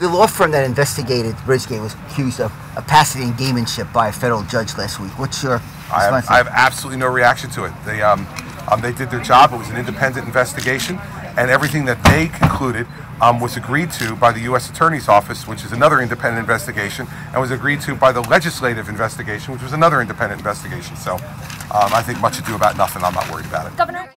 The law firm that investigated Bridgegate was accused of opacity and gamemanship by a federal judge last week. What's your I have, I have absolutely no reaction to it. They, um, um, they did their job. It was an independent investigation, and everything that they concluded um, was agreed to by the U.S. Attorney's Office, which is another independent investigation, and was agreed to by the legislative investigation, which was another independent investigation. So um, I think much ado about nothing. I'm not worried about it. Governor.